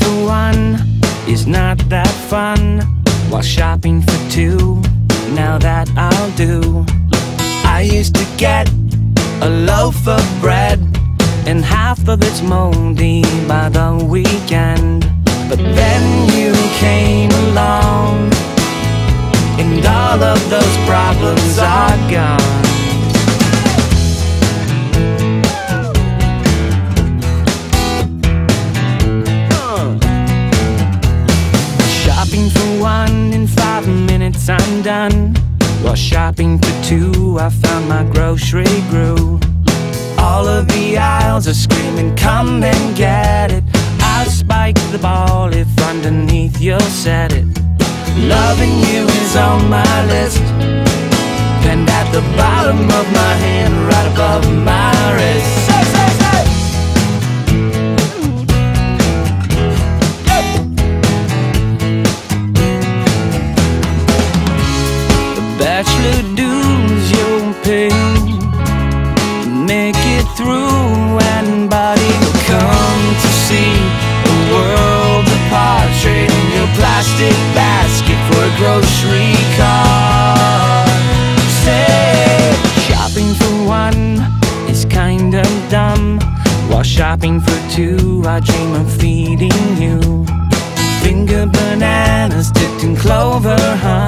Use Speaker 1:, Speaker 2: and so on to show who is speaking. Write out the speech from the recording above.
Speaker 1: for one is not that fun. While shopping for two, now that I'll do. I used to get a loaf of bread And half of it's moldy by the weekend. But then you came along And all of those problems are gone. I'm done. While shopping for two, I found my grocery grew. All of the aisles are screaming, come and get it. I'll spike the ball if underneath you'll set it. Loving you is on my list. Pinned at the bottom of my hand, right above my bachelor dues you'll pay. Make it through and body will come to see. A world apart Trading your plastic basket for a grocery cart Say, shopping for one is kind of dumb. While shopping for two I dream of feeding you. Finger bananas dipped in clover it